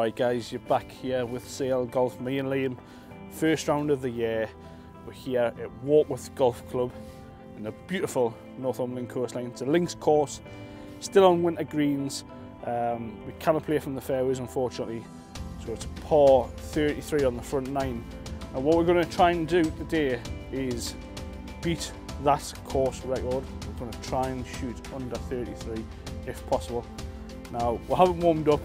Alright guys, you're back here with CL Golf, me and Liam. First round of the year. We're here at Warkworth Golf Club in the beautiful Northumberland coastline. It's a links course, still on winter greens. Um, we cannot play from the fairways unfortunately, so it's a par 33 on the front nine. And what we're going to try and do today is beat that course record. We're going to try and shoot under 33 if possible. Now, we haven't warmed up,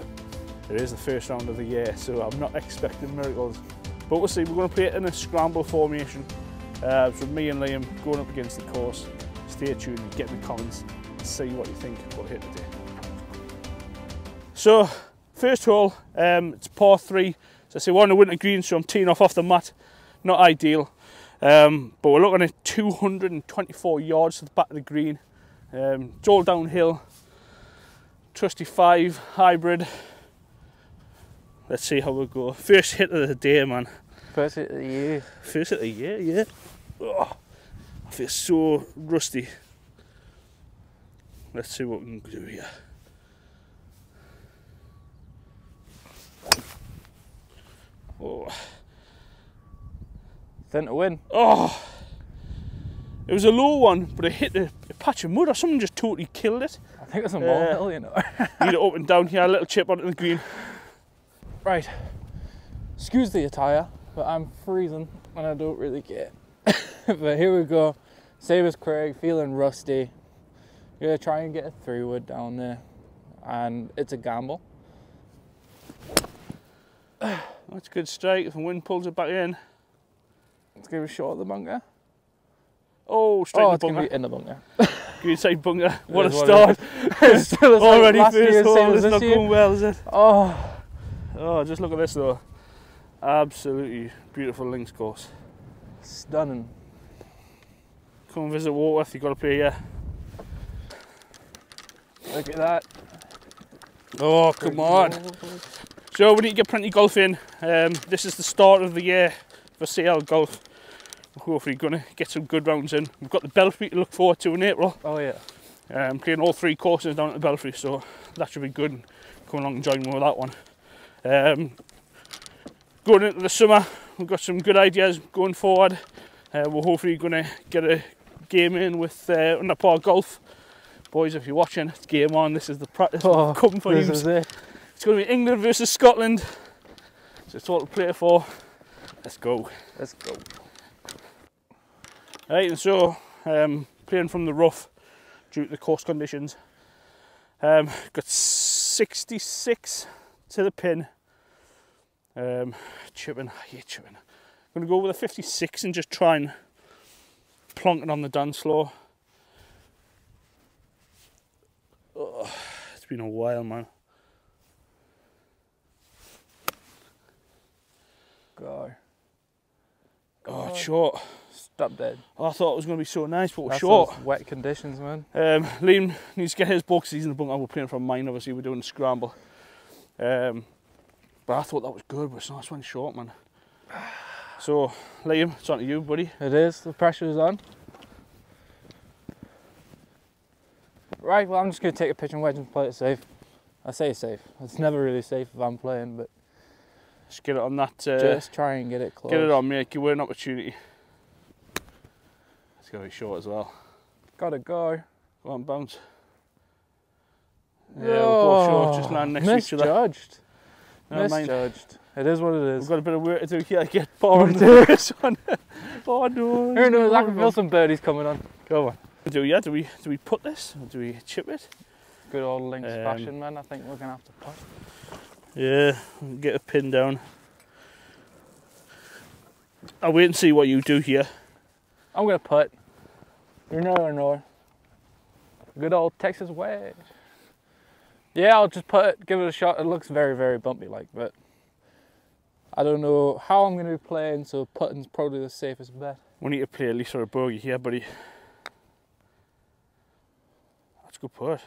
it is the first round of the year, so I'm not expecting miracles. But we'll see, we're going to play it in a scramble formation. Uh, so me and Liam going up against the course. Stay tuned get in the comments and see what you think we'll hit today. So, first hole, um, it's par three. So I say we're on the winter green, so I'm teeing off off the mat. Not ideal, um, but we're looking at 224 yards to the back of the green. Um, it's all downhill. Trusty 5 hybrid. Let's see how we go. First hit of the day, man. First hit of the year. First hit of the year, yeah. Oh, I feel so rusty. Let's see what we can do here. Oh, Then to win. oh. It was a low one, but it hit a, a patch of mud or someone just totally killed it. I think it's a Yeah. molehill, you know. Need it up and down here, a little chip onto the green. Right. Excuse the attire, but I'm freezing and I don't really care. but here we go. Sabres Craig, feeling rusty. Gonna try and get a three wood down there. And it's a gamble. That's a good strike. If the wind pulls it back in. Let's give it a shot at the bunker. Oh, straight oh, in it's the gonna be in the bunker. Green side bunker. What a start. It's same Already first same hole. as It's not year. going well, is it? Oh, Oh, just look at this though. Absolutely beautiful links course. stunning. Come and visit Warkworth, you've got to play here. Look at that. Oh, come on. So we need to get plenty of golf in. Um, this is the start of the year for CL Golf. We're hopefully going to get some good rounds in. We've got the Belfry to look forward to in April. Oh yeah. Um, playing all three courses down at the Belfry, so that should be good. Come along and join me with that one. Um, going into the summer, we've got some good ideas going forward. Uh, we're hopefully going to get a game in with uh, under par golf. Boys, if you're watching, it's game on. This is the practice Oh, come for you. it. It's going to be England versus Scotland. So it's all to play for. Let's go. Let's go. Right, and so um, playing from the rough due to the course conditions. Um, got 66 to the pin. Um, chipping, I hate chipping. I'm going to go with a 56 and just try and plonk it on the dance floor. Oh, it's been a while, man. Go. Oh, it's short. Stop dead. I thought it was going to be so nice, but we're short. wet conditions, man. Um, Liam needs to get his box. He's in the bunker. We're playing from mine. Obviously, we're doing a scramble. Um, but I thought that was good, but it's. It's one short, man. So, Liam, it's on to you, buddy. It is. The pressure is on. Right. Well, I'm just gonna take a pitch and wedge and play it safe. I say safe. It's never really safe if I'm playing, but Just get it on that. Uh, just try and get it close. get it on, mate. Give away an opportunity. It's going to be short as well. Gotta go. Go on, bounce. Yeah, we'll go short. Just land next to each other. Misjudged. Never mind. Misjudged. It is what it is. We've got a bit of work to do here. Get bar on We the first one. oh no. Who knows? I can feel some birdies coming on. Go on. Do we, yeah, do we do we put this or do we chip it? Good old links Um, fashion, man. I think we're gonna have to put. Yeah, get a pin down. I'll wait and see what you do here. I'm gonna put. You never know. Good old Texas wedge. Yeah, I'll just putt. Give it a shot. It looks very, very bumpy, like, but I don't know how I'm gonna be playing. So putting's probably the safest bet. We need to play at least for a bogey here, buddy. That's a good putt.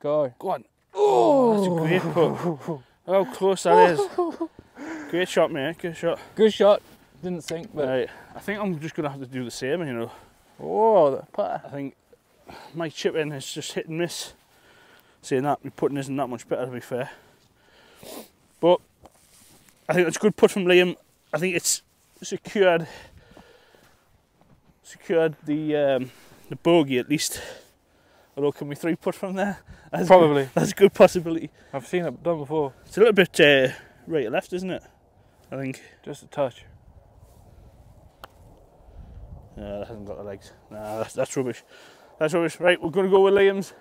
Go. Go on. Oh, that's a great putt. How close that is. Great shot, mate. Good shot. Good shot. Didn't sink, but Right. I think I'm just gonna have to do the same. You know, oh, the putter. I think my chip in is just hit and miss. Saying that, my putting isn't that much better to be fair. But I think it's a good putt from Liam. I think it's secured secured the um, the bogey at least. Although can we three putt from there? That's Probably. that's a good possibility. I've seen it done before. It's a little bit uh, right to left, isn't it? I think. Just a touch. No, that hasn't got the legs. Nah, that's, that's rubbish. That's rubbish. Right, we're going to go with Liam's.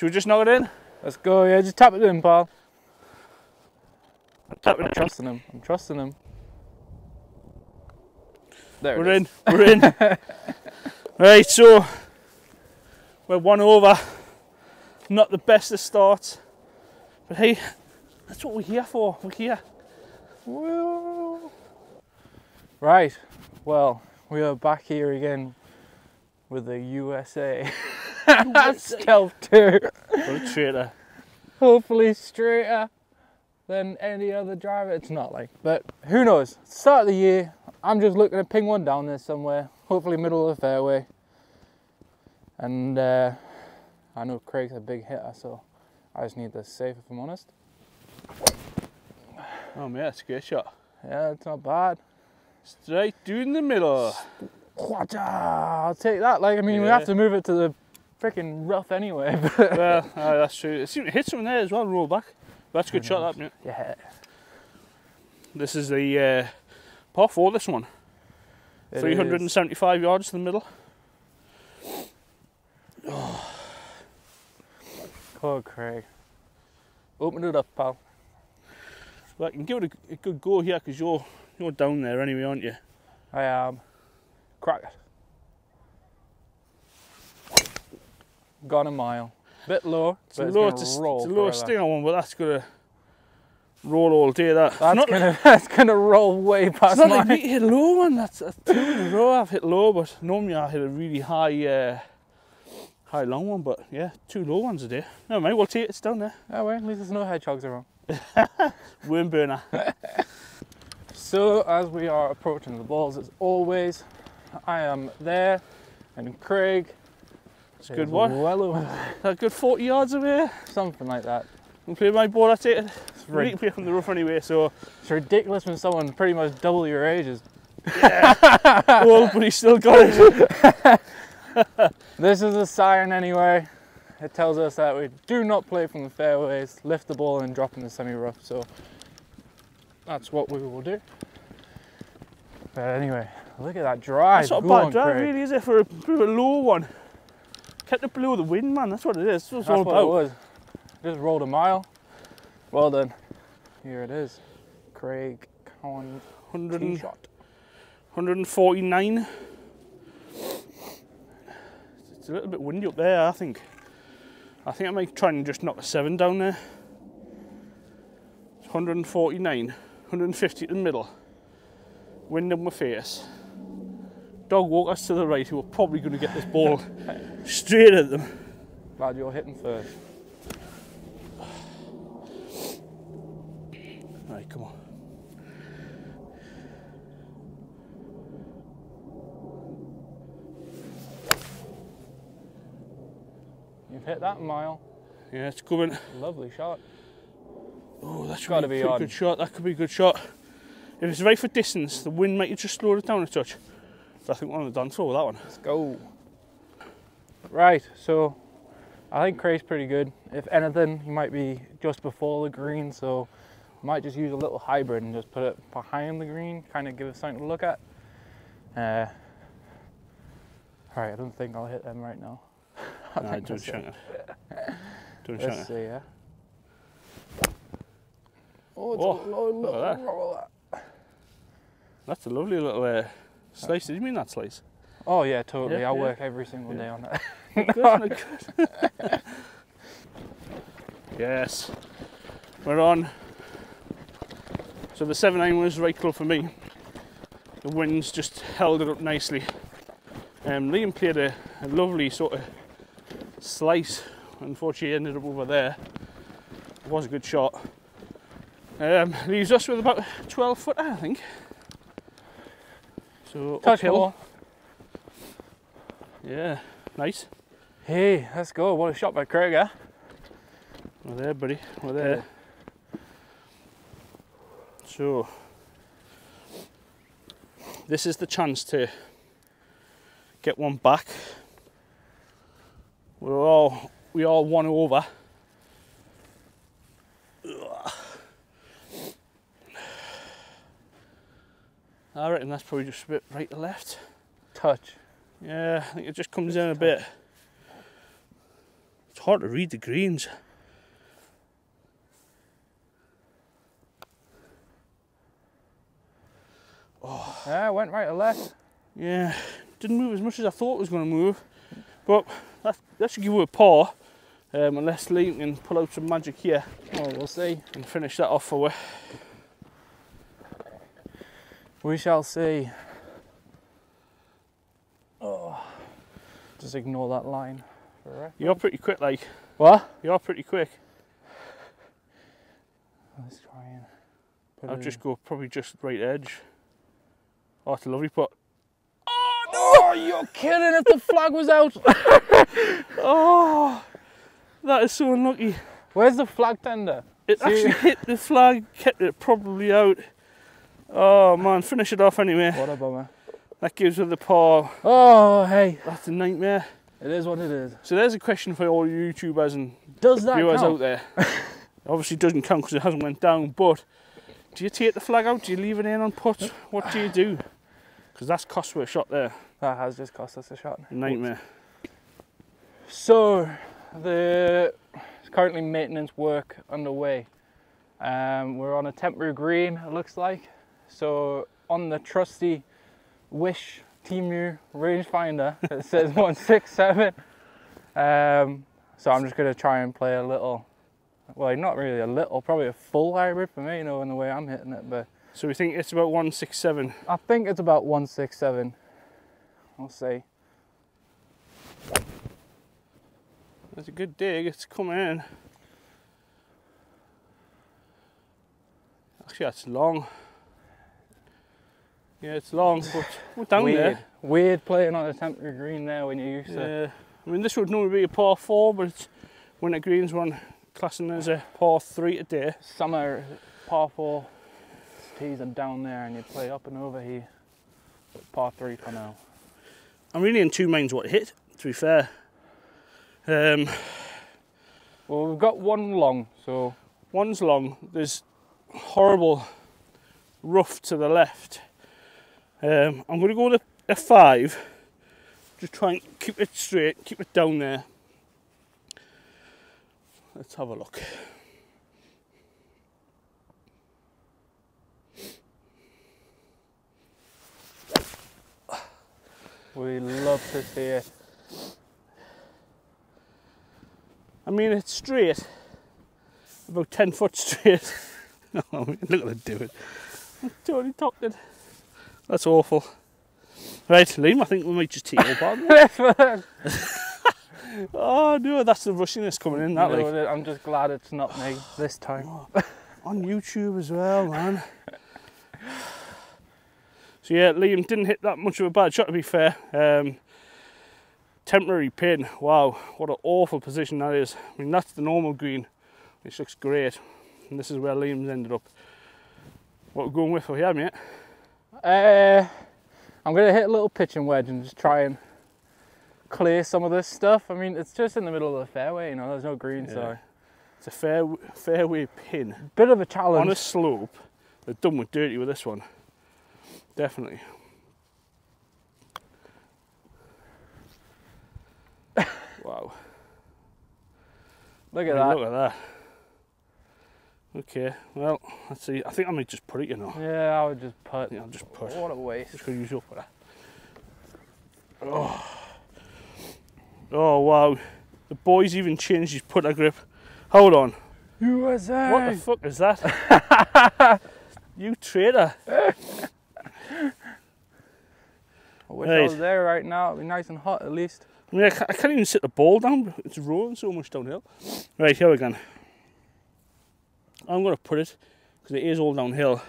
Should we just knock it in? Let's go. Yeah, just tap it in, pal. I'm trusting him. I'm trusting him. There We're in. We're in. right, so we're one over. Not the best of starts, but hey, that's what we're here for. We're here. Woo. Right. Well, we are back here again with the USA. Stealth 2. What a traitor. Hopefully straighter than any other driver. It's not like, but who knows? Start of the year. I'm just looking to ping one down there somewhere. Hopefully middle of the fairway. And uh, I know Craig's a big hitter, so I just need the safe if I'm honest. Oh man, that's a good shot. Yeah, it's not bad. Straight through in the middle. I'll take that. Like, I mean, we have to move it to the freaking rough anyway. well, aye, that's true. It seemed to hit something there as well and roll back. That's a good shot, that, yeah. This is the uh, par four, this one. it 375 yards to the middle. is. Oh, Craig. Open it up, pal. Well, I can give it a, a good go here because you're, you're down there anyway, aren't you? I am. Crack it. Gone a mile. Bit low, It's but a low, gonna it's a, roll it's a low stinger one, but that's going to roll all day. That. That's not, gonna that's gonna roll way past. it's not mine. like hit a low one. That's, that's two in a row. I've hit low, but normally I hit a really high, uh, high long one. But yeah, two low ones a day. No, mate, we'll take it. It's down there. oh well, at least there's no hedgehogs around. Worm burner. So as we are approaching the balls, as always, I am there, and Craig. It's a good one. Well over uh, A good 40 yards away. something like that. We'll play my ball. at it. It's, right need rid- to play from the rough anyway. So it's ridiculous when someone pretty much double your age is. old, but he's still got it. This is a sign anyway. It tells us that we do not play from the fairways, lift the ball and drop in the semi-rough. So that's what we will do. But anyway, look at that drive. It's not a bad on, drive, Craig. really, is it? For a, for a low one. Kept the blue of the wind, man. That's what it is. That's what That's all what it was. Just rolled a mile. Well done. Here it is. Craig Cowan 100 shot. 149. It's a little bit windy up there, I think. I think I might try and just knock a seven down there. 149, 150 in the middle. Wind in my face. Dog walkers to the right who are probably going to get this ball straight at them. Glad you're hitting first. Right, come on. You've hit that mile. Yeah, it's coming. Lovely shot. Oh, that's Gotta be a good shot. That could be a good shot. If it's right for distance, the wind might just slow it down a touch. I think one of the done for with that one. Let's go. Right, so I think Craig's pretty good. If anything, he might be just before the green, so might just use a little hybrid and just put it behind the green, kind of give us something to look at. Uh, all right, I don't think I'll hit them right now. I think don't that's shank it. it. Don't Let's see, yeah. Oh, it's Oh, a low, look at that. low, That's a lovely little uh, slice. Did you mean that slice? Oh yeah, totally. Yeah, I yeah. work every single day on good. yes. We're on. So the 7 9 was right club for me. The winds just held it up nicely. Um, Liam played a, a lovely sort of slice. Unfortunately, ended up over there. It was a good shot. Um, leaves us with about 12 foot, I think. So Touch uphill. ball. Yeah, nice. Hey, let's go. What a shot by eh? We're there, buddy. We're there. So this is the chance to get one back. We're all we all won over. I reckon that's probably just a bit right to left. Touch. Yeah, I think it just comes in a bit. It's hard to read the greens. Oh. Yeah, it went right to left. Yeah, didn't move as much as I thought it was going to move, but that, that should give you a par. Um, unless Liam can pull out some magic here Oh, we'll see. and finish that off for you. We shall see. Oh, just ignore that line. for a ref. You're pretty quick, like What? you're pretty quick. Let's try and. Put I'll just go probably just right edge. Oh, it's a lovely putt. Oh, no! Oh, you're kidding! If the flag was out. Oh, that is so unlucky. Where's the flag tender? It See- actually hit the flag, kept it probably out. Oh man, finish it off anyway. What a bummer. That gives her the par. Oh, hey, That's a nightmare. it is what it is. So there's a question for all you YouTubers and Does that viewers count? out there. Obviously doesn't count because it hasn't went down, but do you take the flag out? Do you leave it in on putt? What do you do? Because that's cost for a shot there. That has just cost us a shot. Nightmare. So, the there's currently maintenance work underway. Um, we're on a temporary green, it looks like. So, on the trusty Wish Temu rangefinder, it says 167. Um, so, I'm just going to try and play a little, well, not really a little, probably a full hybrid for me, you know, in the way I'm hitting it. But So we think it's about 167. I think it's about 167. We'll see. That's a good dig. It's coming in. Actually, that's long. Yeah, it's long, but we're down Weird. there. Weird playing on a temporary green there when you're used to. Yeah. I mean, this would normally be a par four, but it's Winter Greens one classing as a par three today. summer par four tees are down there and you play up and over here. But Par three for now. I'm really in two minds what to hit, to be fair. Um, Well, we've got one long, so one's long, there's horrible rough to the left. Um, I'm going to go to a five, just try and keep it straight, keep it down there. Let's have a look. we love to see it. I mean, it's straight, about 10 foot straight. look at it do it. I totally topped it. That's awful. Right, Liam, I think we might just take it apart. Oh no, that's the rushiness coming in. That like I'm just glad it's not me this time. on YouTube as well, man. So yeah, Liam didn't hit that much of a bad shot to be fair. Um, temporary pin. Wow, what an awful position that is. I mean, that's the normal green, which looks great, and this is where Liam's ended up. What we're going with for here, mate? Uh, I'm gonna hit a little pitching wedge and just try and clear some of this stuff. I mean, it's just in the middle of the fairway, you know. There's no green, so It's a fair fairway pin bit of a challenge. on a slope. They're done with dirty with this one. Definitely. wow. Look I at mean, that. Look at that. Okay, well, let's see. I think I might just put it, you know. Yeah, I would just put. Yeah, I'll just put. What a waste. Just gonna use your putter. Oh. Oh wow. The boy's even changed his putter grip. Hold on. USA. What the fuck is that? you traitor. I wish I Right. was there right now. It'd be nice and hot at least. I mean, I ca- I can't even sit the ball down. It's rolling so much downhill. Right, here we go. I'm going to put it because it is all downhill.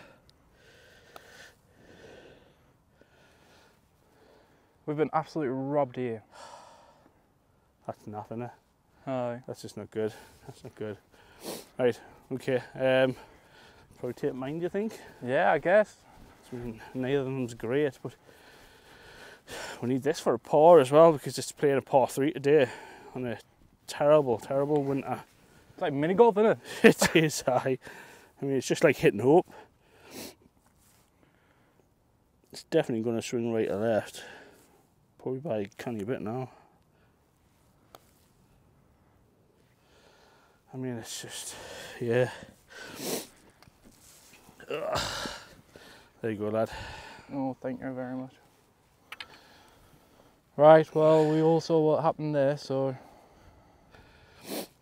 We've been absolutely robbed here. That's nothing. Eh? Aye. That's just not good. That's not good. Right, okay. Um, Probably take mine, do you think? Yeah, I guess. I mean, neither of them's great, but we need this for a par as well because it's playing a par three today on a terrible, terrible winter. It's like mini golf, isn't it? it is high. I mean, it's just like hitting hope. It's definitely going to swing right or left. Probably by a canny bit now. I mean, it's just, yeah. Ugh. There you go, lad. Oh, thank you very much. Right, well, we all saw what happened there, so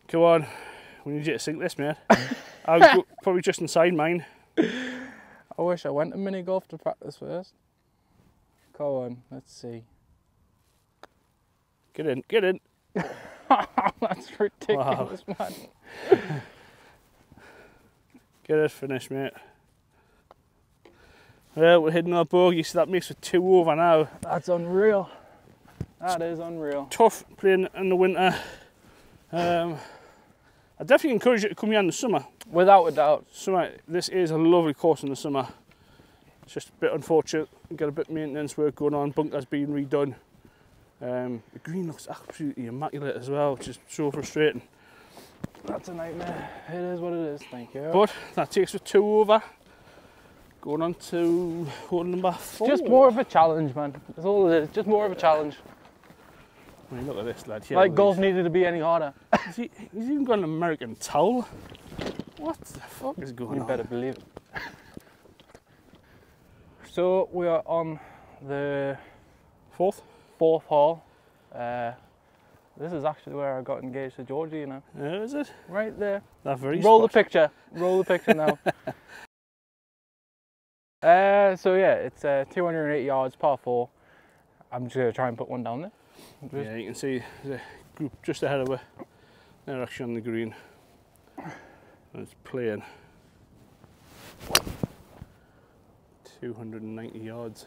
Come on, we need you to sink this, mate. I'll go probably just inside mine. I wish I went to mini golf to practice first. Come on, let's see. Get in, get in. That's ridiculous, man. Get it finished, mate. Well, we're hitting our bogey, so that makes it two over now. That's unreal. That is unreal. Tough playing in the winter. Um, I definitely encourage you to come here in the summer. Without a doubt. Summer, this is a lovely course in the summer. It's just a bit unfortunate. You get a bit of maintenance work going on. Bunker's being redone. Um, the green looks absolutely immaculate as well, which is so frustrating. That's a nightmare. It is what it is, thank you. But that takes us two over. Going on to hole number four. Just more of a challenge, man. That's all it is. Just more of a challenge. I mean, look at this lad here. like golf needed to be any harder. Is he, he's even got an American towel. What the fuck is going You on? better believe it. So we are on the Fourth? fourth hole. Uh, this is actually where I got engaged to Georgie, you know. Uh, is it? Right there. That very Roll the picture. Roll the picture now. uh, so yeah, it's uh, 208 yards, par four. I'm just gonna try and put one down there. Yeah, you can see the group just ahead of her. They're actually on the green. And it's playing 290 yards.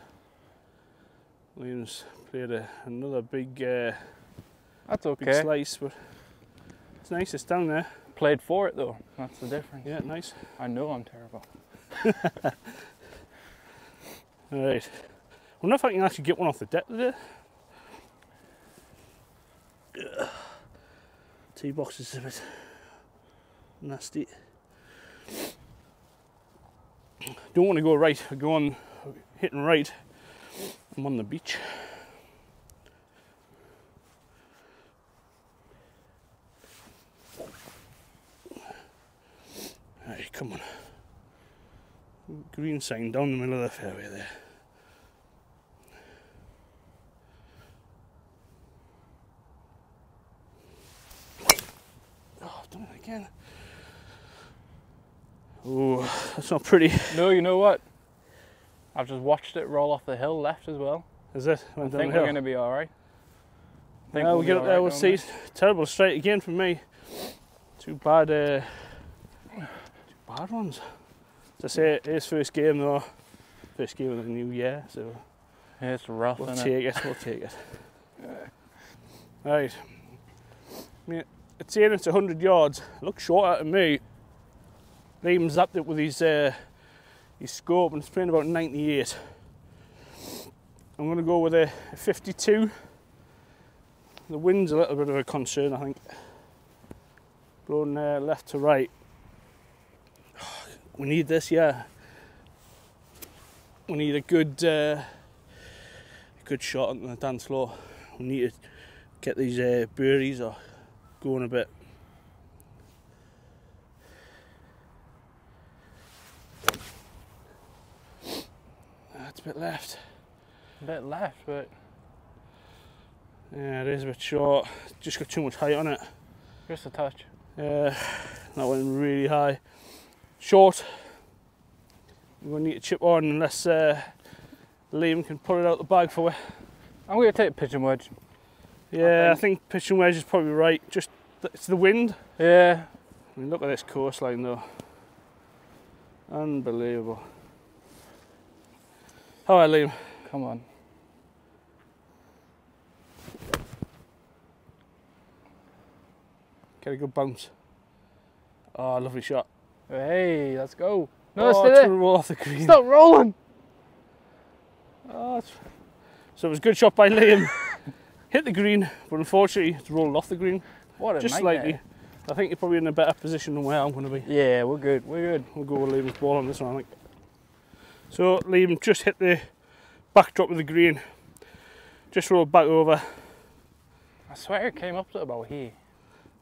Williams played a, another big, uh, That's big okay. slice, but it's nice. It's down there. Played for it though. That's the difference. Yeah, nice. I know I'm terrible. All right. I wonder if I can actually get one off the deck today. Ugh. boxes of it. nasty. Don't want to go right. I go on hitting right. I'm on the beach. Hey, come on. Green sign down the middle of the fairway there. Oh, I've done it again. Oh, that's not pretty. No, you know what? I've just watched it roll off the hill left as well. Is it? I think we're going to be all right. I Think Yeah, we'll we'll get up all there. right We'll see. Terrible straight again for me. Too bad. Uh, two bad ones. To say it is first game though. First game of the new year, so. It's rough, we'll take it. We'll take it. Right. Mean, it's saying it's 100 yards. Looks shorter to me. Liam zapped it with his uh, his scope and it's playing about 98. I'm going to go with a 52. The wind's a little bit of a concern, I think. Blowing uh, left to right. We need this, yeah. We need a good, uh, a good shot on the dance floor. We need to get these uh, birdies or going a bit. That's a bit left. A bit left, but Yeah, it is a bit short. Just got too much height on it. just a touch. Uh, that went really high. Short. We're to need to chip on unless uh, Liam can pull it out the bag for me. I'm to take a pigeon wedge. Yeah, I think- think pitching wedge is probably right. Just it's the wind. Yeah, I mean, look at this coastline though. Unbelievable. How are Liam? come on. Get a good bounce. Oh, lovely shot. Hey, let's go. No, oh, still it's there. gonna roll off the green. Stop rolling. Oh, so it was a good shot by Liam. Hit the green, but unfortunately it's rolled off the green What a just nightmare. slightly. I think you're probably in a better position than where I'm going to be. Yeah, we're good. We're good. We'll go with Liam's ball on this one, I think. So Liam just hit the backdrop of the green, just rolled back over. I swear it came up to about here.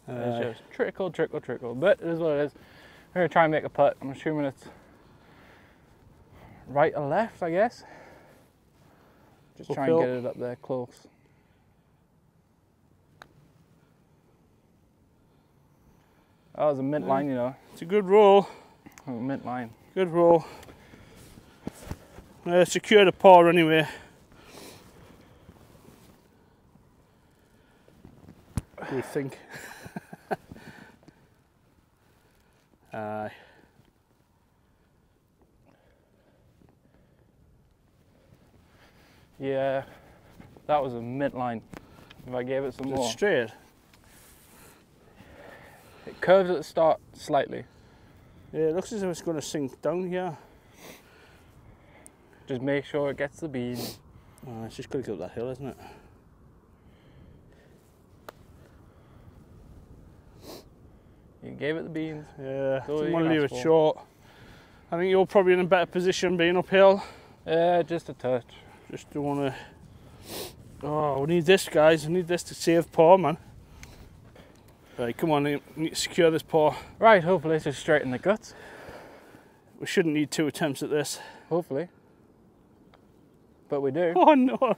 Uh, it's just trickle, trickle, trickle. But it is what it is. We're gonna try and make a putt. I'm assuming it's right or left, I guess. Just try and get it up there close. That was a mint line, you know. it's a good roll, A mint line. good roll. Uh, secured a par anyway. We think. Aye. Yeah, that was a mint line. If I gave it some Is it more, straight? It curves at the start slightly. Yeah, it looks as if it's going to sink down here. Just make sure it gets the bean. Oh, it's just got to go up that hill, isn't it? You gave it the beans. Yeah, didn't want to leave it for. short. I think you're probably in a better position being uphill. Yeah, just a touch. Just don't want to. Oh, we need this, guys. We need this to save Paul, man. Right, come on, need to secure this par. Right, hopefully it's just straight in the guts. We shouldn't need two attempts at this. Hopefully. But we do. Oh no,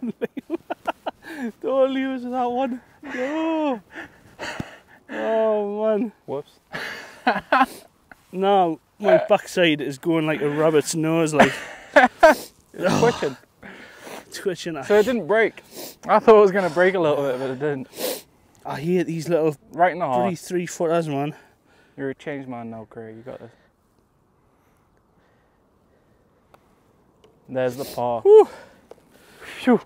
don't lose that one. No. Oh man. Whoops. No, my backside is going like a rabbit's nose, like It's oh. twitching. twitching. So it didn't break. I thought it was going to break a little bit, but it didn't. I hear these little Right the three three footers, man. You're a changed man now, Craig. You got this. There's the par. Whew. Phew.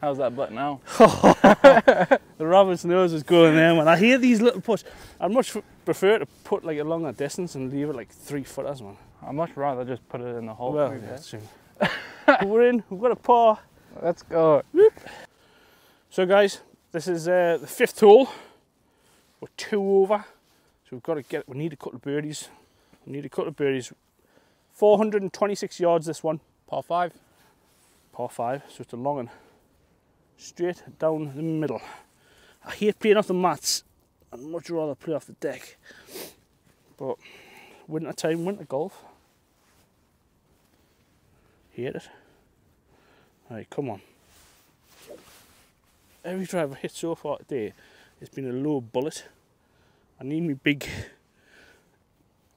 How's that butt now? The rabbit's nose is going there, man. I hear these little putts. I'd much prefer to put like a longer distance and leave it like three footers, man. I'd much rather just put it in the hole. well, maybe. that's true. We're in. We've got a par. Let's go. So, guys, this is uh, the fifth hole. We're two over, so we've got to get. We need a couple of birdies. We need a couple of birdies. 426 yards. This one, Par five. par five. So it's a long one. Straight down the middle. I hate playing off the mats. I'd much rather play off the deck. But winter time, winter golf. Hate it. Right, come on. Every drive I hit so far today, it's been a low bullet. I need me big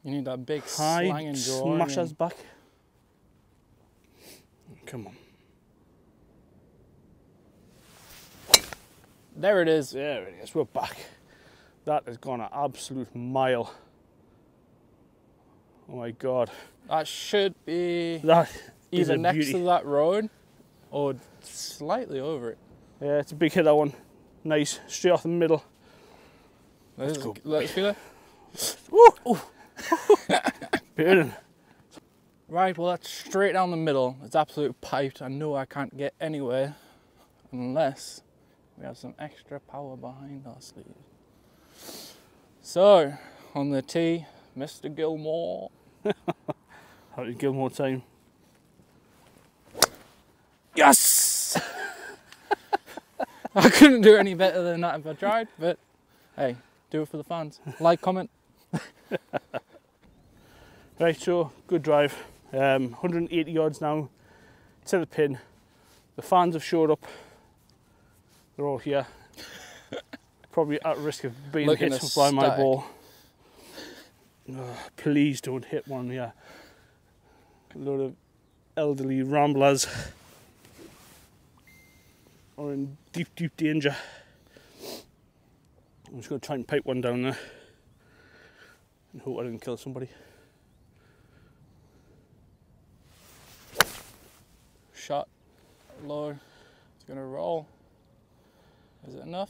You need that big high slanging jaw. smashers back. Come on. There it is. There it is, we're back. That has gone an absolute mile. Oh my god. That should be That either next beauty. to that road or slightly over it. Yeah, it's a big hit that one. Nice, straight off the middle. Let's, go. let's feel it. Woo! Right, well that's straight down the middle. It's absolute piped. I know I can't get anywhere unless we have some extra power behind our sleeve. So, on the tee, Mr. Gilmore. How did Gilmore time? Yes! I couldn't do any better than that if I tried, but hey, do it for the fans. Like, comment. Right, so good drive. Um, 180 yards now to the pin. The fans have showed up. They're all here. Probably at risk of being Looking hit by my ball. Oh, please don't hit one here. A load of elderly ramblers are in deep, deep danger. I'm just going to try and pipe one down there and hope I didn't kill somebody. Shot low. It's gonna roll. Is it enough?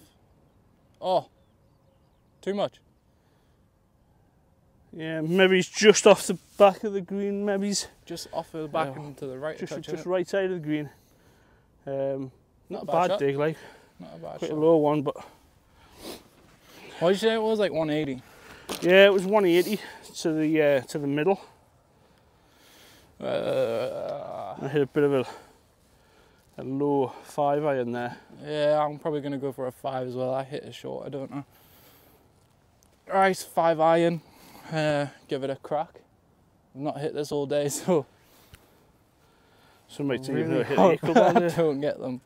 Oh, too much. Yeah, maybe he's just off the back of the green. Maybe he's Just off the back Yeah. and to the right. just just right side of the green. Um, not a bad bad dig, like Not a bad quite a shot. low one, but What did you say it was? Like 180. yeah, it was 180 to the uh, to the middle. Uh, I hit a bit of a a low five iron there. yeah, I'm probably gonna go for a five as well. I hit a short. I don't know. Right, five iron. Uh, give it a crack. I've not hit this all day, so Some might think really hit a down I don't get them.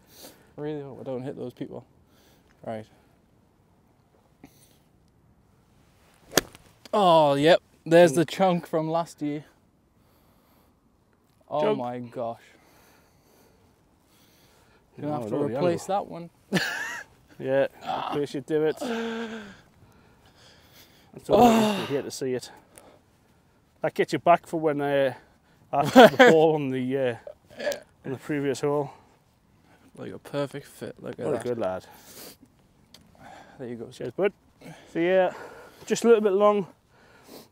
Really hope I don't hit those people. Right. Oh, yep. There's the chunk from last year. Oh my gosh. You're Gonna know, have to I replace that one. Yeah, replace your divot. That's all you hate to see it. That gets you back for when uh, I the ball on the uh, on the previous hole. Like a perfect fit. Look at What a that. good lad. There you go. Cheers, bud. So yeah, just a little bit long.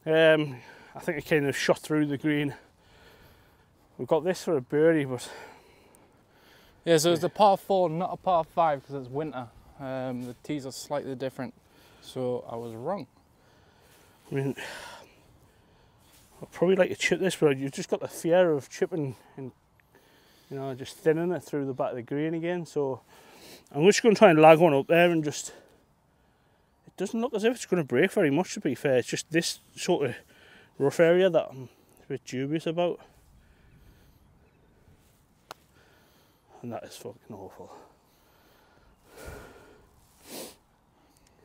Um, I think it kind of shot through the green. We've got this for a birdie, but Yeah, so it's a par four, not a par five, because it's winter. Um, the tees are slightly different. So I was wrong. I mean, I'd probably like to chip this, but you've just got the fear of chipping and you know just thinning it through the back of the green again. So I'm just going to try and lag one up there and just. It doesn't look as if it's going to break very much. To be fair, it's just this sort of rough area that I'm a bit dubious about. And that is fucking awful.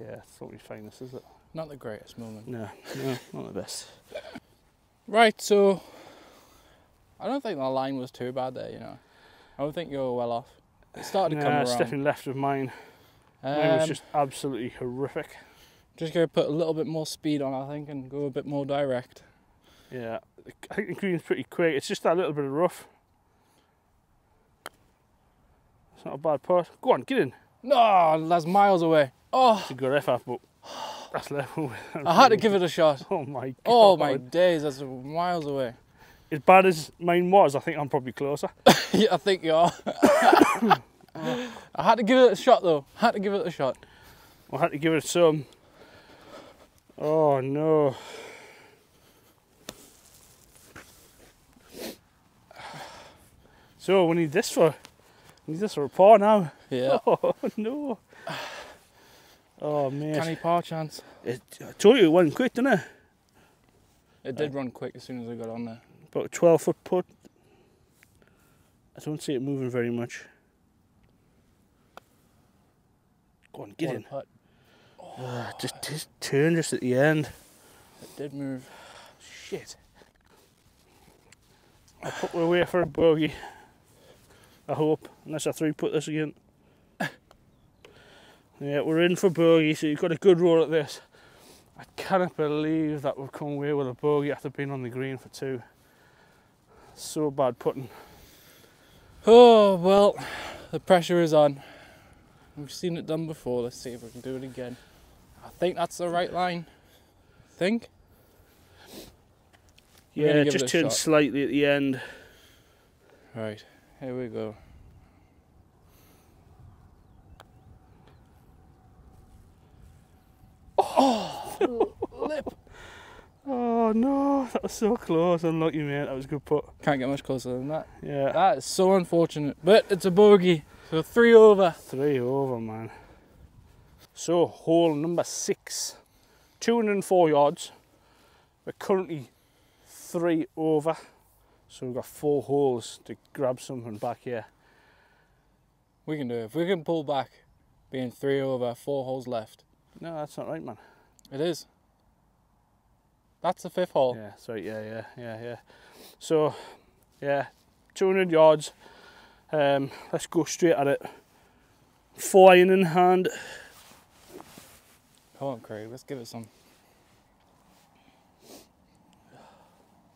Yeah, it's not my finest, is it? Not the greatest moment. No, no, not the best. Right, so I don't think the line was too bad there, you know. I don't think you were well off. It started to come around. definitely left of mine. Mine Um, was just absolutely horrific. just gonna put a little bit more speed on, I think, and go a bit more direct. Yeah, I think the green's pretty quick. It's just that little bit of rough. It's not a bad putt. Go on, get in. No, that's miles away. Oh, It's a good effort, but that's level. I had to give it a shot. Oh my god. Oh my days, that's miles away. As bad as mine was, I think I'm probably closer. yeah, I think you are. I had to give it a shot though. I had to give it a shot. I had to give it some. Oh no. So we need this for we need this for a par now. Yeah. Oh no. Oh man. Canny par chance. It, I told you it went quick, didn't it? It did run quick as soon as I got on there. About a 12 foot putt. I don't see it moving very much. Go on, get in. putt. Ah, just, just turn just at the end. It did move. Shit. I'll put my way for a bogey. I hope, unless I three put this again. Yeah, we're in for bogey, so you've got a good roll at this. I cannot believe that we've come away with a bogey after being on the green for two. So bad putting. Oh well, the pressure is on. We've seen it done before. Let's see if we can do it again. I think that's the right line. Think. I'm Yeah, it just shot. slightly at the end. Right. Here we go. Oh, lip. Oh no, that was so close. Unlucky, mate. That was a good put. Can't get much closer than that. Yeah. That is so unfortunate, but it's a bogey. So three over. Three over, man. So, hole number six, 204 yards. We're currently three over. So, we've got four holes to grab something back here. We can do it. If we can pull back, being three over, four holes left. No, that's not right, man. It is. That's the fifth hole. Yeah, sorry, yeah, yeah, yeah, yeah. So, yeah, 200 yards. Um, let's go straight at it. Four iron in hand. Come on, Craig. Let's give it some.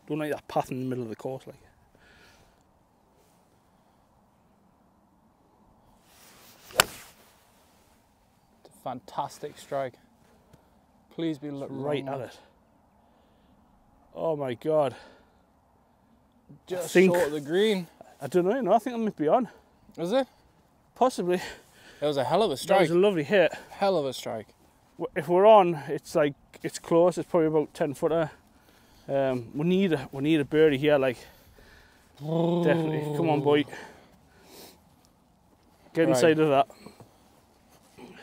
Don't like that path in the middle of the course, like. It's a fantastic strike. Please be right at it. Oh my god. Just think- short of the green. I don't know, no, I think I might be on. Is it? Possibly. It was a hell of a strike. was a lovely hit. Hell of a strike. If we're on, it's like it's close. It's probably about ten footer. Um, we need a we need a birdie here. Like definitely. Come on, boy. Get Right. inside of that.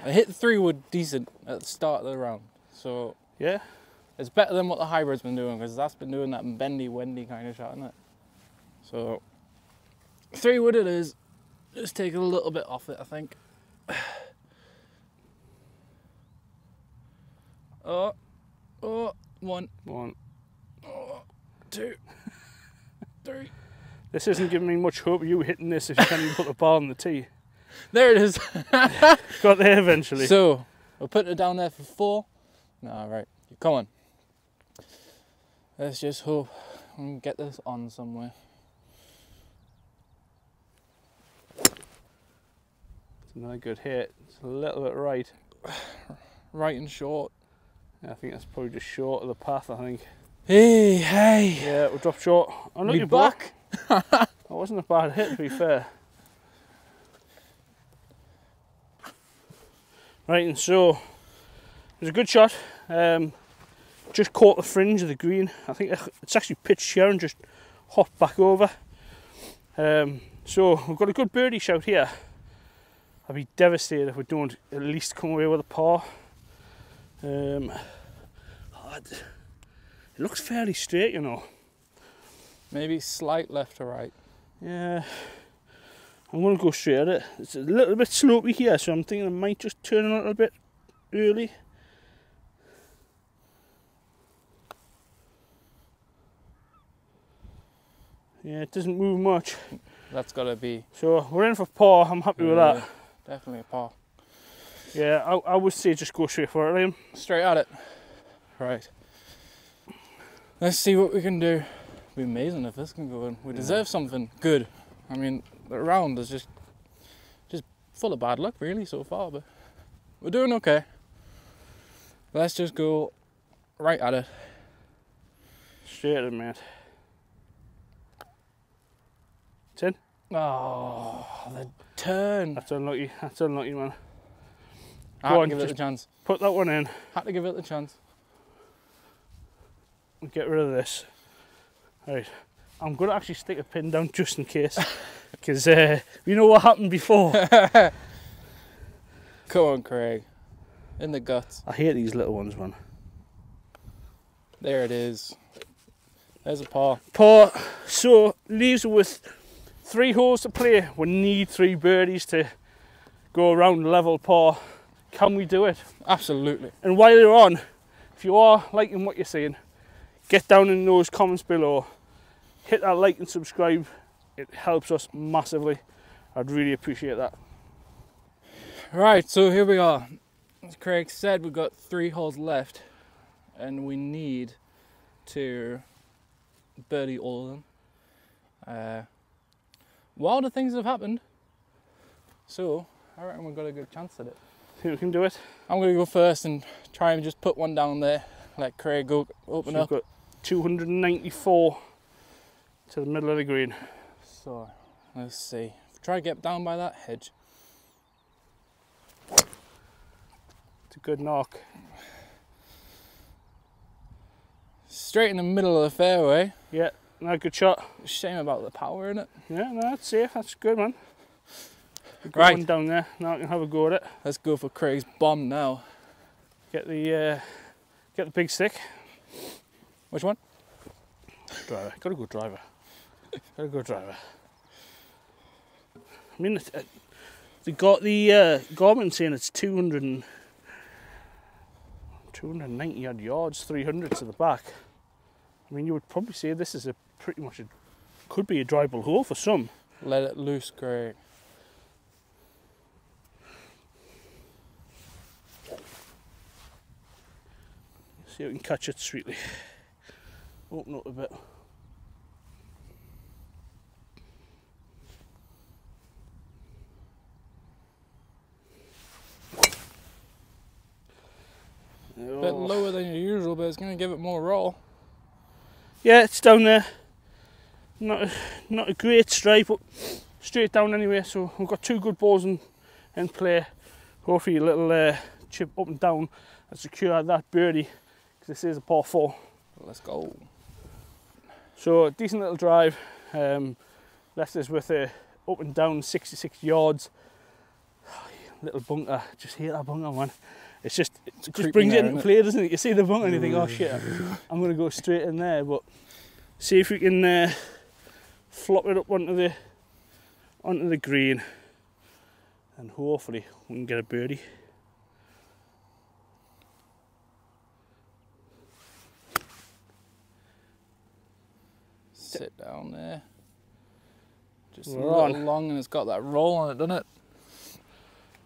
I hit three wood decent at the start of the round, so Yeah. It's better than what the hybrid's been doing because that's been doing that bendy, wendy kind of shot, isn't it? So three wood it is. Just take a little bit off it, I think. Oh, oh, one, One. Oh, two, three. This isn't giving me much hope of you hitting this if you can't even put the ball on the tee. There it is. Got there eventually. So we'll put it down there for four. No, right. Come on. Let's just hope we can get this on somewhere. It's another good hit. It's a little bit right. Right and short. I think that's probably just short of the path. I think. Hey, hey. Yeah, we'll drop short. I'm looking back. That wasn't a bad hit, to be fair. Right, and so it was a good shot. Um, just caught the fringe of the green. I think it's actually pitched here and just hopped back over. Um, so we've got a good birdie shout here. I'd be devastated if we don't at least come away with a par. Um, it it looks fairly straight, you know. Maybe slight left or right. Yeah, I'm going to go straight at it. It's a little bit slopey here, so I'm thinking I might just turn a little bit early. Yeah, it doesn't move much. That's got to be So we're in for par. I'm happy with uh, that. Definitely a par. Yeah, I, I would say just go straight for it, Liam. Straight at it. Right. Let's see what we can do. It'd be amazing if this can go in. We Yeah. deserve something good. I mean, the round is just just full of bad luck, really, so far. But we're doing okay. Let's just go right at it. Straight at it, mate. Ten. Oh, the turn. That's unlucky. That's unlucky, man. I Go had on, to give it a chance. Put that one in. Had to give it the chance. get rid of this. Right, I'm going to actually stick a pin down just in case, because uh, you know what happened before. Come on, Craig. In the guts. I hate these little ones, man. There it is. There's a par. Paul, so leaves with three holes to play. We need three birdies to go around level par. Can we do it? Absolutely. And while you're on, if you are liking what you're seeing, get down in those comments below. Hit that like and subscribe. It helps us massively. I'd really appreciate that. Right, so here we are. As Craig said, we've got three holes left, and we need to birdie all of them. Uh, wilder things have happened, so I reckon we've got a good chance at it. Think we can do it? I'm going to go first and try and just put one down there, let Craig go open So up. we've got 294 to the middle of the green. So let's see. Try to get down by that hedge. It's a good knock. Straight in the middle of the fairway. Yeah, no, good shot. Shame about the power in it. Yeah, no, that's safe. That's good, man. A good Right. one down there. Now I can have a go at it. Let's go for Craig's bomb now. Get the uh, get the big stick. Which one? Driver. Got a good driver. Gotta go driver. I mean, it, it, they got the uh, Garmin saying it's 200 and 290 odd yards, 300 to the back. I mean, you would probably say this is a pretty much a could be a drivable hole for some. Let it loose, Craig. See if we can catch it sweetly. Open up a bit. A bit Oh, lower than your usual, but it's going to give it more roll. yeah, it's down there. Not a, not a great strike, but straight down anyway. So we've got two good balls in, in play. Hopefully a little uh, chip up and down and secure that birdie because this is a par four. Let's go. So a decent little drive. Um, left us with a up and down 66 yards. Little bunker, just hate that bunker man. It's just it just brings there, it into play, doesn't it? You see the bunker and you think, oh shit, I'm gonna go straight in there. But see if we can uh, flop it up onto the onto the green, and hopefully we can get a birdie. Sit down there. Just a We're little on. long and it's got that roll on it, doesn't it?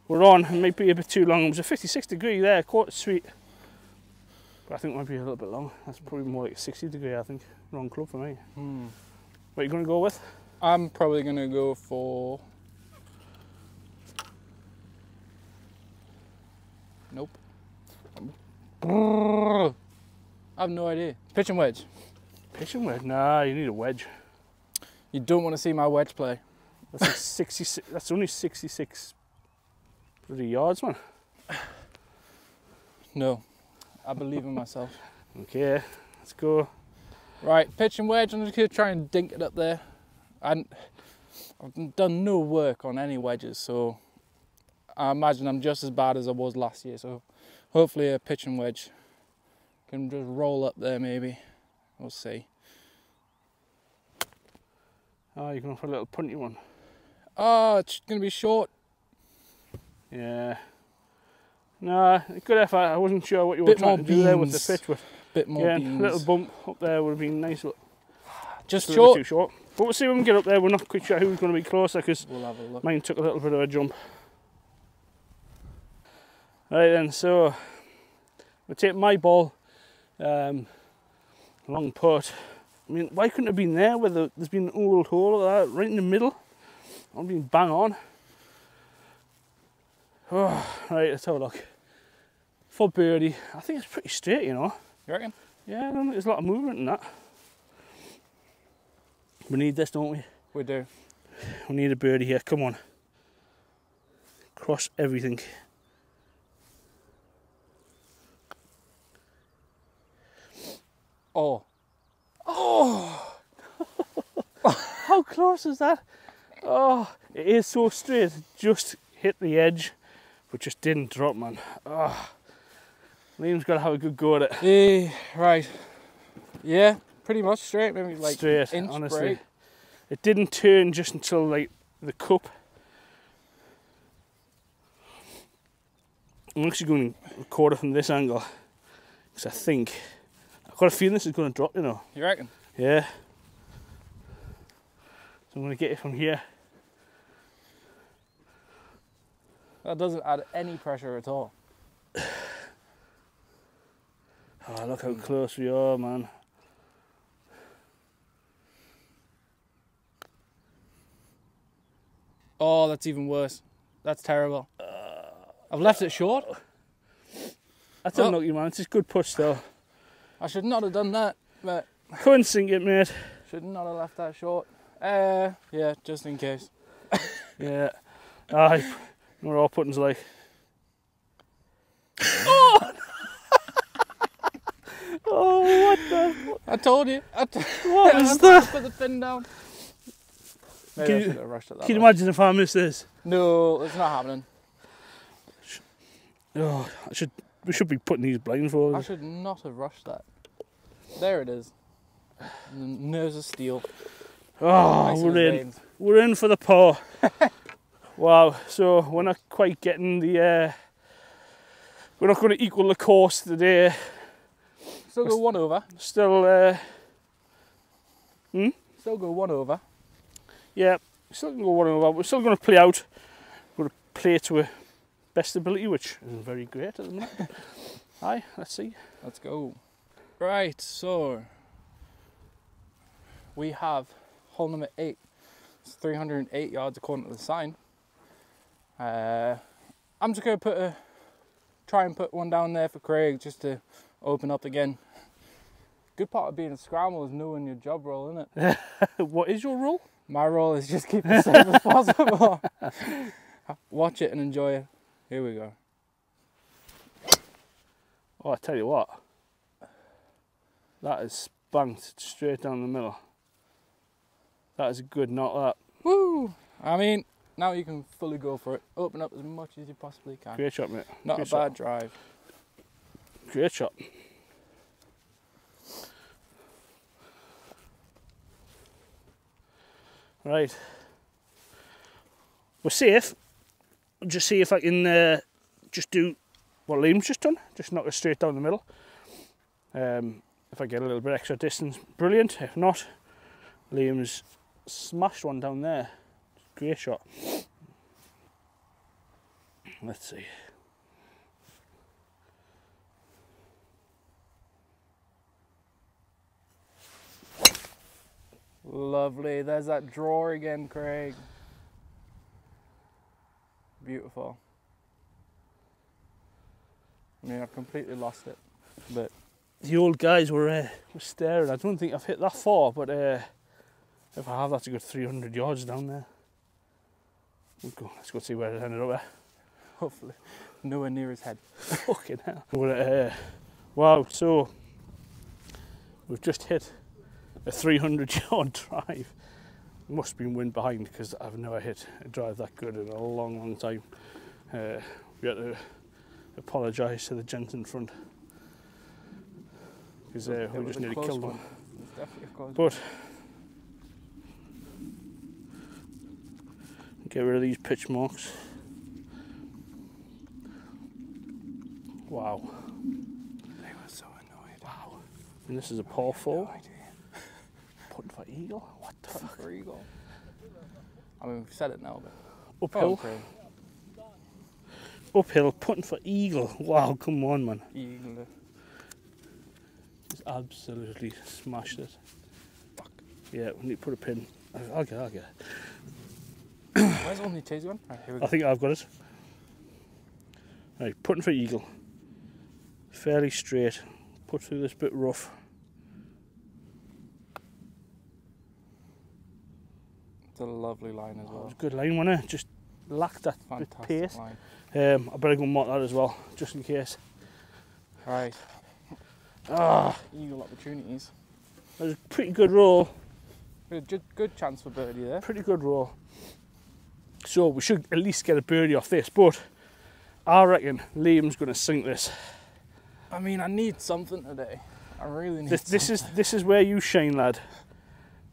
We're on. It might be a bit too long. It was a 56 degree there, quite sweet. But I think it might be a little bit long. That's probably more like a 60 degree. I think wrong club for me. Hmm. What are you going to go with? I'm probably gonna go for. Nope. I have no idea. Pitching wedge. Pitching wedge? Nah, you need a wedge. You don't want to see my wedge play. That's like 66. That's only 66 bloody yards, man. No. I believe in myself. Okay, let's go. Right, pitching wedge. I'm just gonna try and dink it up there. And I've done no work on any wedges, so I imagine I'm just as bad as I was last year. So hopefully a pitching wedge can just roll up there. Maybe we'll see. Oh, you're going for a little punty one. Oh, it's gonna be short. Yeah. Nah, good effort. I wasn't sure what you were trying to do there with the pitch. But Bit more yeah, beans. little bump up there would have been nice. But just a short. too short. But we'll see when we get up there. We're not quite sure who's going to be closer because We'll a. Mine took a little bit of a jump. Right then, so we take my ball, um, long putt. I mean, why couldn't it have been there where the, there's been an old hole like that, right in the middle? I've been bang on. Oh, right, let's have a look. For birdie, I think it's pretty straight, you know. You reckon? Yeah, I don't think there's a lot of movement in that. We need this, don't we? We do. We need a birdie here. Come on. Cross everything. Oh, Oh! How close is that? Oh, it is so straight. Just hit the edge, but just didn't drop, man. Oh. Liam's got to have a good go at it. eh, right. Yeah, pretty much straight. Maybe like straight, inch honestly. break. It didn't turn just until like the cup. I'm actually going to record it from this angle because I think I've got a feeling this is going to drop. You know. You reckon? Yeah. So I'm going to get it from here. That doesn't add any pressure at all. Oh, look how close we are, man. Oh, that's even worse. That's terrible. I've left it short. That's Oh. unlucky, man. It's just good push, though. I should not have done that, but Couldn't sink it, mate. should not have left that short. Uh, yeah, just in case. Yeah. Aye. Know what all puttings like. oh, what the? I told you. I t- What was that? Put the pin down. Maybe Can I you- should have rushed it that Can you much. imagine if I miss this? No, it's not happening. Oh, I should. We should be putting these I should not have rushed that. There it is. N- Nerves of steel. Oh, Nice we're in. veins. We're in for the par. wow. So we're not quite getting the. Uh, we're not going to equal the course today. Still go one over. Still. Uh, Still go one over. Yeah, still can go one over. We're still going to play out. We're going to play to a best ability, which isn't very great at the minute. Aye, let's see. Let's go. Right, so we have hole number eight. It's 308 yards according to the sign. Uh, I'm just gonna put a try and put one down there for Craig just to open up again. Good part of being a scramble is knowing your job role, isn't it? what is your role? My role is just keep it safe as possible. Watch it and enjoy it. Here we go. Oh, I tell you what. That is spunked straight down the middle. That is a good knot, that. Woo! I mean, now you can fully go for it. Open up as much as you possibly can. Great shot, mate. Not Great a shot. bad drive. Great shot. Right. We're safe. I'll just see if I can uh, just do what Liam's just done. Just knock it straight down the middle. Um, if I get a little bit extra distance, brilliant. If not, Liam's smashed one down there. Great shot. Let's see. Lovely. There's that draw again, Craig. Beautiful. I mean, I've completely lost it, but the old guys were uh, were staring. I don't think I've hit that far, but uh, if I have, that's a good 300 yards down there. We'll go, let's go see where it ended up. There. hopefully nowhere near his head. Fucking hell. Uh, wow, so we've just hit a 300 yard drive. Must have been wind behind because I've never hit a drive that good in a long, long time. Uh, we had to apologise to the gent in front because uh, we just nearly killed one. them. It was definitely a close But get rid of these pitch marks. Wow. They were so annoyed. Wow. And this is a par four. No idea. Putting for eagle. What the fuck? for eagle. I mean, we've said it now, but Uphill. Uphill. Putting for eagle. Wow. Come on, man. Eagle. He's absolutely smashed it. Fuck. Yeah. We need to put a pin. I'll get. I'll get. Where's the only cheesy one? Right, here we I think I've got it. Right. Putting for eagle. Fairly straight. Put through this bit rough. A lovely line as That well. was a good line, wasn't it? Just lacked that Fantastic pace. line. Um, I better go mark that as well, just in case. Right. Ah, Eagle opportunities. that was a pretty good roll. Good, good, chance for birdie there. Pretty good roll. So we should at least get a birdie off this, but I reckon Liam's going to sink this. I mean, I need something today. I really need This, this something. is this is where you shine, lad.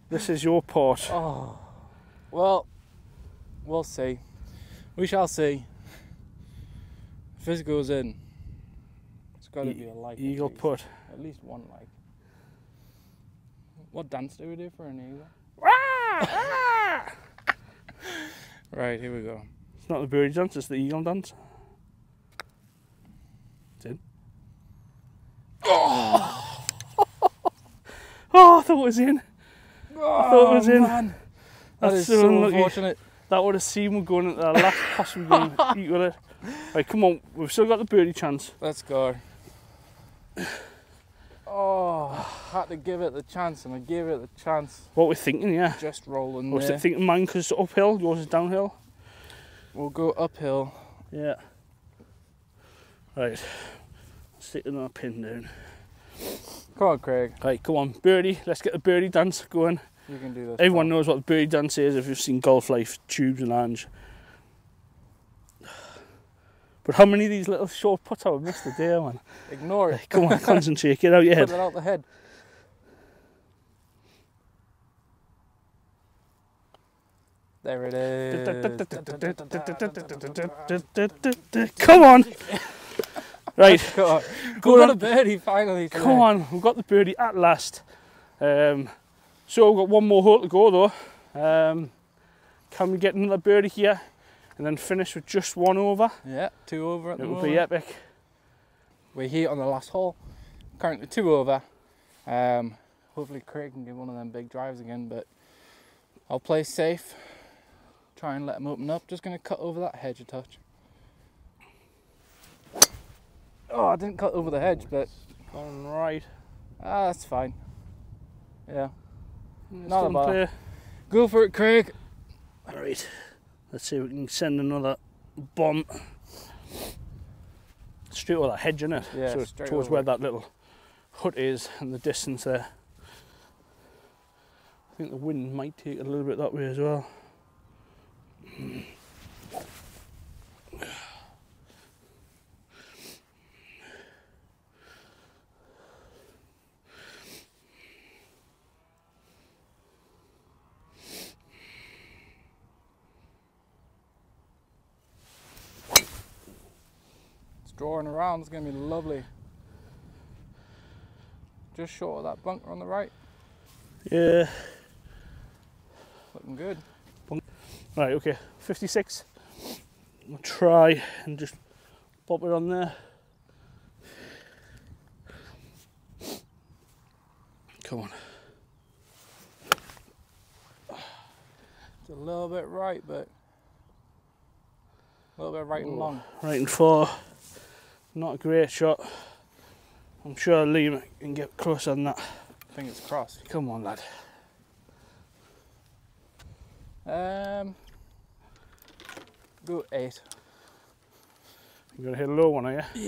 This is your part. Oh. Well, we'll see. We shall see. If this goes in, it's got to be a like. Eagle at least. putt. At least one like. What dance do we do for an eagle? Right, here we go. It's not the birdie dance, it's the eagle dance. It's in. Oh, oh, I thought it was in. Oh, thought it oh, was in. Man. That That's is so so unlucky. unfortunate. That would have seen we going into the last possible going to equal it. Right, come on, we've still got the birdie chance. Let's go. Oh, had to give it the chance, and I gave it the chance. What we're thinking, yeah. Just rolling I was there. thinking mine because it's uphill, yours is downhill. We'll go uphill. Yeah. Right, sticking our pin down. Come on, Craig. Right, come on, birdie. Let's get the birdie dance going. You can do this. Everyone knows what the birdie dance is if you've seen Golf Life, Tubes and Ange. But how many of these little short putts have I missed today, man? Ignore it. Come on, concentrate, get out your Put head. it out the head. There it is. Come on! Right, Come on. Go Go got on. a birdie finally. today. come on, we've got the birdie at last. Um, so we've got one more hole to go though. Um, can we get another birdie here and then finish with just one over? Yeah, two over at the It would be epic. We're here on the last hole. Currently two over. Um, hopefully Craig can get one of them big drives again, but I'll play safe. Try and let him open up. Just gonna cut over that hedge a touch. Oh, I didn't cut over the hedge, but Going right. Ah, that's fine. Yeah. Not a. Go for it, Craig. Alright, let's see if we can send another bomb straight over that hedge, innit? Yeah, so towards over where that little hut is and the distance there. I think the wind might take it a little bit that way as well. It's around. It's gonna be lovely. Just short of that bunker on the right. Yeah. Looking good. Right, okay, 56. I'll try and just pop it on there. Come on. It's a little bit right, but a little bit right and long. Right and four. Not a great shot. I'm sure Liam can get closer than that. Fingers crossed. Come on, lad. Um, go eight. You're going to hit a low one, are you?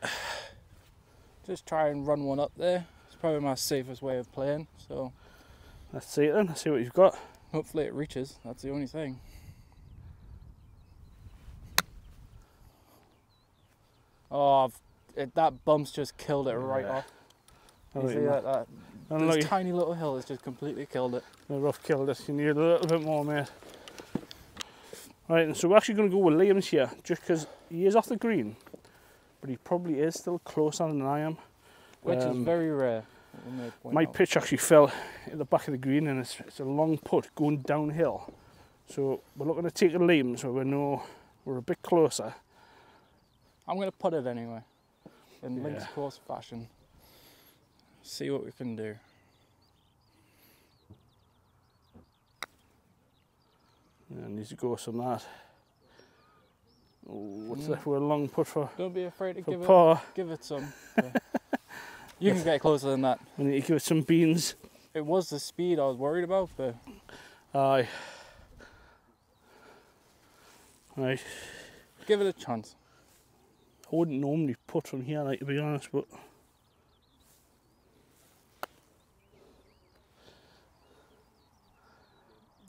Yeah. Just try and run one up there. It's probably my safest way of playing. So Let's see it then. Let's see what you've got. hopefully it reaches. That's the only thing. Oh, it, that bump's just killed it right Yeah. off. I You think see that? that this tiny little hill has just completely killed it. The rough killed us. You need a little bit more, mate. Right, and so we're actually going to go with Liam's here, just because he is off the green, but he probably is still closer than I am. Which is Um, very rare. let me point My out. pitch actually fell at the back of the green, and it's, it's a long putt going downhill. So we're looking to take a Liam, so we know we're a bit closer. I'm going to put it anyway. In links course fashion. See what we can do. Yeah, needs to go some that. Oh, what's Mm. that for a long putt for, Don't be afraid to give it give it some. you can get closer than that. We need to give it some beans. It was the speed I was worried about, but Aye. Right. give it a chance. I wouldn't normally put from here, like to be honest, but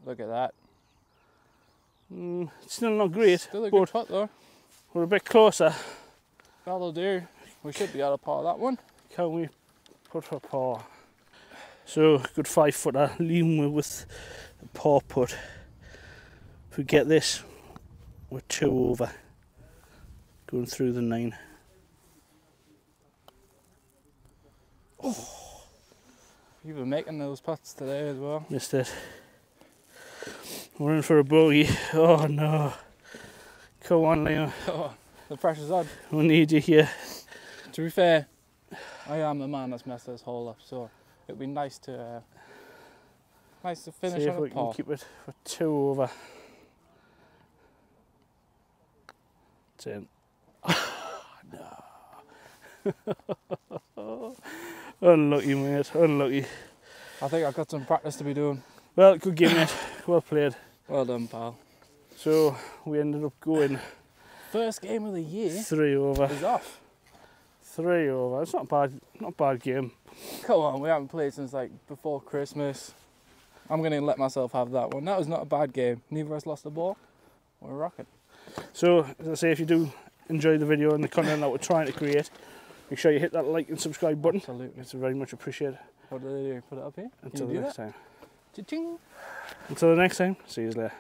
Look at that. mm, it's still not great. Still a good putt though. we're a bit closer. That'll do. We should be able to par that one. Can we put for par? So good five footer, Liam with- with a par putt. If we get this, we're two over. Going through the nine. Oh. You've been making those putts today as well. Missed it. We're in for a bogey. Oh no. Come on, Liam. Oh, the pressure's on. We need you here. To be fair, I am the man that's messed this hole up, so it'd be nice to uh, nice to finish See if on we a can keep it for two over. Ten. no. Unlucky, mate. Unlucky. I think I've got some practice to be doing. Well, good game, mate. Well played. Well done, pal. So we ended up going First game of the year three over. is off. Three over. It's not bad. Not a bad game. Come on, we haven't played since like before Christmas. I'm gonna let myself have that one. That was not a bad game. Neither of us lost the ball. We're rocking. So as I say, if you do enjoy the video and the content that we're trying to create, make sure you hit that like and subscribe button. Absolutely. It's very much appreciated. What did I do? Put it up here? Until the do next time. Cha-ching. Until the next time. See you later.